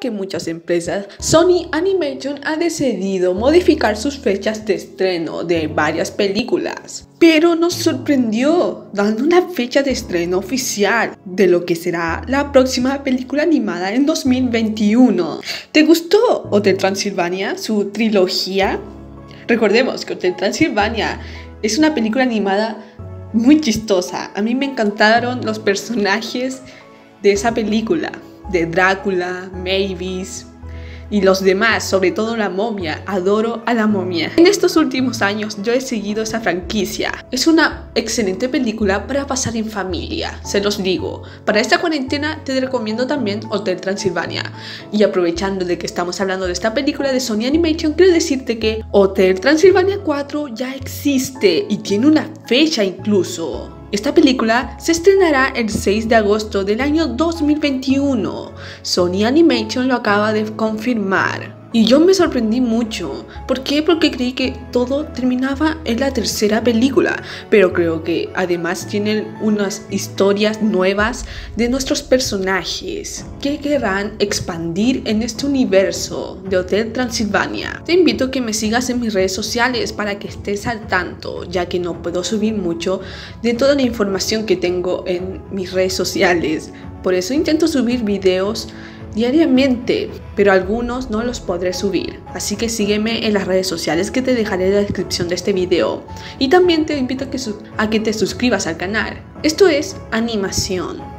que muchas empresas, Sony Animation ha decidido modificar sus fechas de estreno de varias películas. Pero nos sorprendió dando una fecha de estreno oficial de lo que será la próxima película animada en 2021. ¿Te gustó Hotel Transilvania, su trilogía? Recordemos que Hotel Transilvania es una película animada muy chistosa. A mí me encantaron los personajes de esa película, de Drácula, Mavis y los demás, sobre todo la momia. Adoro a la momia. En estos últimos años yo he seguido esa franquicia. Es una excelente película para pasar en familia, se los digo. Para esta cuarentena te recomiendo también Hotel Transilvania. Y aprovechando de que estamos hablando de esta película de Sony Animation, quiero decirte que Hotel Transilvania 4 ya existe y tiene una fecha incluso. Esta película se estrenará el 6 de agosto del año 2021. Sony Animation lo acaba de confirmar. Y yo me sorprendí mucho. ¿Por qué? Porque creí que todo terminaba en la tercera película. Pero creo que además tienen unas historias nuevas de nuestros personajes que querrán expandir en este universo de Hotel Transilvania. Te invito a que me sigas en mis redes sociales para que estés al tanto, ya que no puedo subir mucho de toda la información que tengo en mis redes sociales. Por eso intento subir videos diariamente, pero algunos no los podré subir. Así que sígueme en las redes sociales que te dejaré en la descripción de este video. Y también te invito a que, a que te suscribas al canal. Esto es animación.